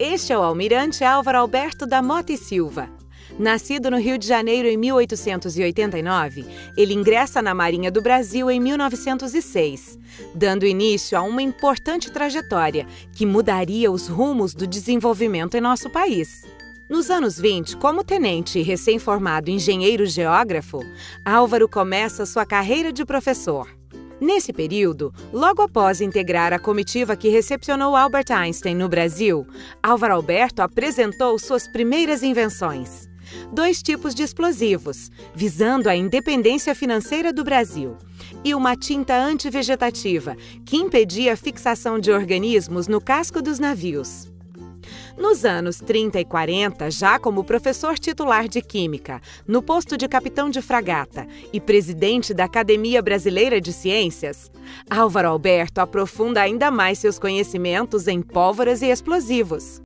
Este é o almirante Álvaro Alberto da Mota e Silva. Nascido no Rio de Janeiro em 1889, ele ingressa na Marinha do Brasil em 1906, dando início a uma importante trajetória que mudaria os rumos do desenvolvimento em nosso país. Nos anos 20, como tenente e recém-formado engenheiro geógrafo, Álvaro começa sua carreira de professor. Nesse período, logo após integrar a comitiva que recepcionou Albert Einstein no Brasil, Álvaro Alberto apresentou suas primeiras invenções. Dois tipos de explosivos, visando a independência financeira do Brasil, e uma tinta antivegetativa, que impedia a fixação de organismos no casco dos navios. Nos anos 30 e 40, já como professor titular de Química, no posto de capitão de fragata e presidente da Academia Brasileira de Ciências, Álvaro Alberto aprofunda ainda mais seus conhecimentos em pólvoras e explosivos.